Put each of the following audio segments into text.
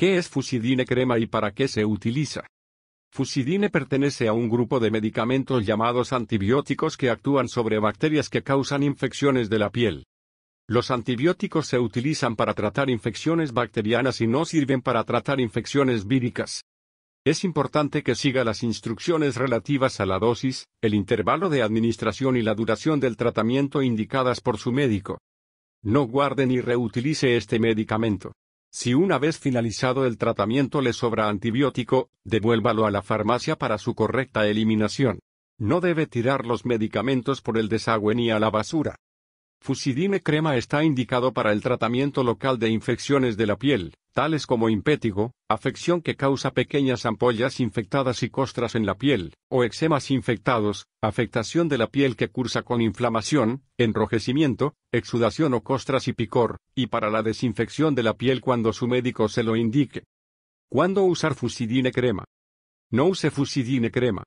¿Qué es fusidine crema y para qué se utiliza? Fusidine pertenece a un grupo de medicamentos llamados antibióticos que actúan sobre bacterias que causan infecciones de la piel. Los antibióticos se utilizan para tratar infecciones bacterianas y no sirven para tratar infecciones víricas. Es importante que siga las instrucciones relativas a la dosis, el intervalo de administración y la duración del tratamiento indicadas por su médico. No guarde ni reutilice este medicamento. Si una vez finalizado el tratamiento le sobra antibiótico, devuélvalo a la farmacia para su correcta eliminación. No debe tirar los medicamentos por el desagüe ni a la basura. Fusidine crema está indicado para el tratamiento local de infecciones de la piel, tales como impétigo, afección que causa pequeñas ampollas infectadas y costras en la piel, o eczemas infectados, afectación de la piel que cursa con inflamación, enrojecimiento, exudación o costras y picor, y para la desinfección de la piel cuando su médico se lo indique. ¿Cuándo usar fusidine crema? No use fusidine crema.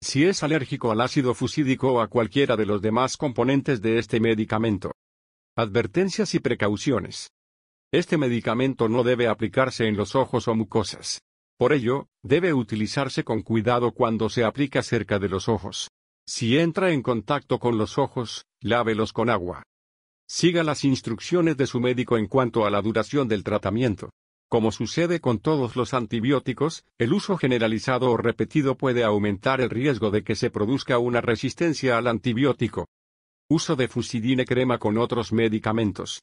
Si es alérgico al ácido fusídico o a cualquiera de los demás componentes de este medicamento. Advertencias y precauciones. Este medicamento no debe aplicarse en los ojos o mucosas. Por ello, debe utilizarse con cuidado cuando se aplica cerca de los ojos. Si entra en contacto con los ojos, lávelos con agua. Siga las instrucciones de su médico en cuanto a la duración del tratamiento. Como sucede con todos los antibióticos, el uso generalizado o repetido puede aumentar el riesgo de que se produzca una resistencia al antibiótico. Uso de fusidine crema con otros medicamentos.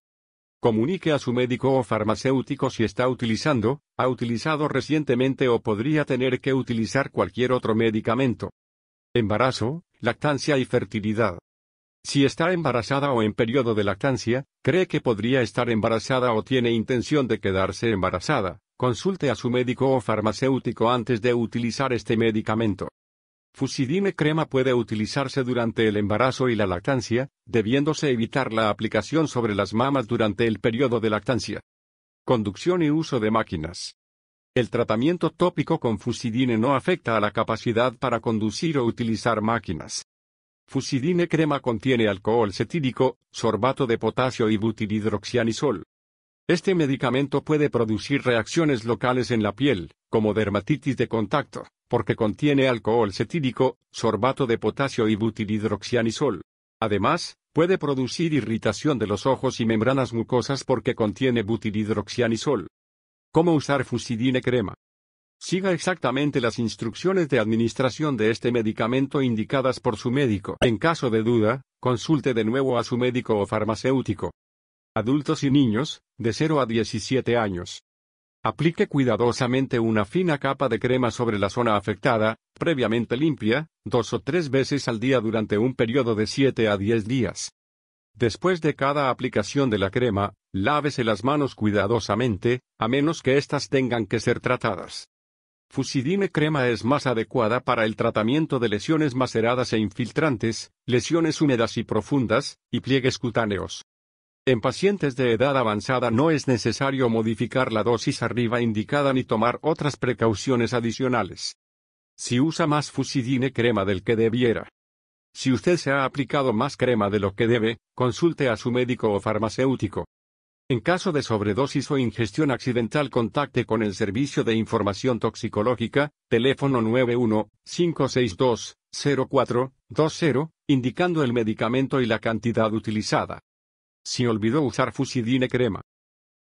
Comunique a su médico o farmacéutico si está utilizando, ha utilizado recientemente o podría tener que utilizar cualquier otro medicamento. Embarazo, lactancia y fertilidad. Si está embarazada o en periodo de lactancia, cree que podría estar embarazada o tiene intención de quedarse embarazada, consulte a su médico o farmacéutico antes de utilizar este medicamento. Fusidine crema puede utilizarse durante el embarazo y la lactancia, debiéndose evitar la aplicación sobre las mamas durante el periodo de lactancia. Conducción y uso de máquinas. El tratamiento tópico con fusidine no afecta a la capacidad para conducir o utilizar máquinas. Fusidine crema contiene alcohol cetílico, sorbato de potasio y butilhidroxianisol. Este medicamento puede producir reacciones locales en la piel, como dermatitis de contacto, porque contiene alcohol cetílico, sorbato de potasio y butilhidroxianisol. Además, puede producir irritación de los ojos y membranas mucosas porque contiene butilhidroxianisol. ¿Cómo usar fusidine crema? Siga exactamente las instrucciones de administración de este medicamento indicadas por su médico. En caso de duda, consulte de nuevo a su médico o farmacéutico. Adultos y niños, de 0 a 17 años. Aplique cuidadosamente una fina capa de crema sobre la zona afectada, previamente limpia, dos o tres veces al día durante un periodo de 7 a 10 días. Después de cada aplicación de la crema, lávese las manos cuidadosamente, a menos que éstas tengan que ser tratadas. Fusidine crema es más adecuada para el tratamiento de lesiones maceradas e infiltrantes, lesiones húmedas y profundas, y pliegues cutáneos. En pacientes de edad avanzada no es necesario modificar la dosis arriba indicada ni tomar otras precauciones adicionales. Si usa más fusidine crema del que debiera. Si usted se ha aplicado más crema de lo que debe, consulte a su médico o farmacéutico. En caso de sobredosis o ingestión accidental contacte con el Servicio de Información Toxicológica, teléfono 91-562-0420, indicando el medicamento y la cantidad utilizada. Si olvidó usar fusidine crema.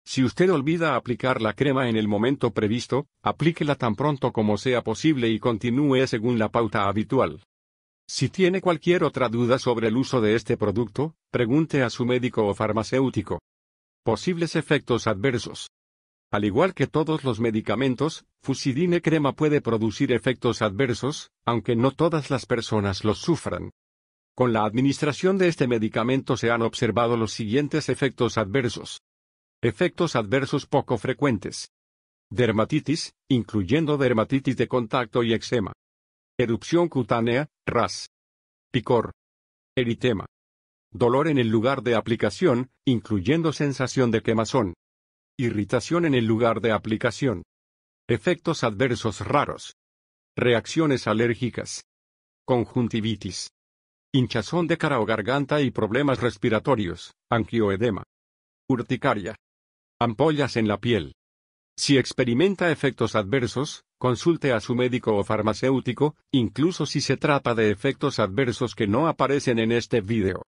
Si usted olvida aplicar la crema en el momento previsto, aplíquela tan pronto como sea posible y continúe según la pauta habitual. Si tiene cualquier otra duda sobre el uso de este producto, pregunte a su médico o farmacéutico. Posibles efectos adversos. Al igual que todos los medicamentos, fusidine crema puede producir efectos adversos, aunque no todas las personas los sufran. Con la administración de este medicamento se han observado los siguientes efectos adversos. Efectos adversos poco frecuentes. Dermatitis, incluyendo dermatitis de contacto y eczema. Erupción cutánea, RAS. Picor. Eritema. Dolor en el lugar de aplicación, incluyendo sensación de quemazón. Irritación en el lugar de aplicación. Efectos adversos raros. Reacciones alérgicas. Conjuntivitis. Hinchazón de cara o garganta y problemas respiratorios, angioedema. Urticaria. Ampollas en la piel. Si experimenta efectos adversos, consulte a su médico o farmacéutico, incluso si se trata de efectos adversos que no aparecen en este video.